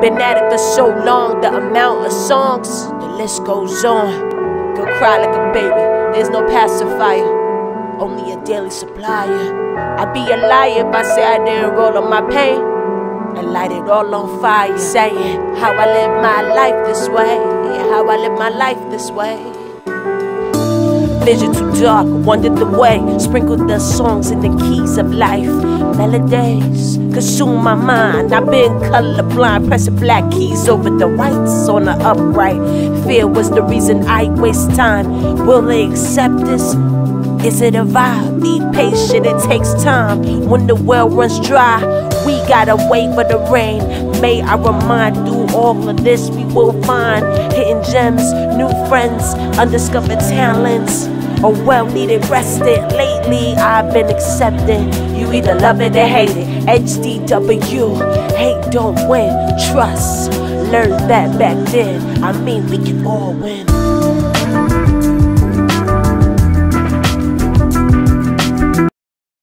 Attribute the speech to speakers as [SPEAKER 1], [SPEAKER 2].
[SPEAKER 1] Been at it for so long, the amount of songs, the list goes on. Go cry like a baby, there's no pacifier, only a daily supplier. I'd be a liar if I say I didn't roll on my pain and light it all on fire. Saying how I live my life this way, how I live my life this way. Vision too dark, wandered the way. Sprinkled the songs in the keys of life. Melodies consume my mind. I've been colorblind, pressing black keys over the whites on the upright. Fear was the reason I waste time. Will they accept this? Is it a vibe? Be patient, it takes time. When the well runs dry, we gotta wait for the rain. May I remind through all of this, we will find hidden gems, new friends, undiscovered talents. A well needed rest. It Lately, I've been accepting. You either love it or hate it. HDW, hate don't win. Trust, learned that back then. I mean, we can all win.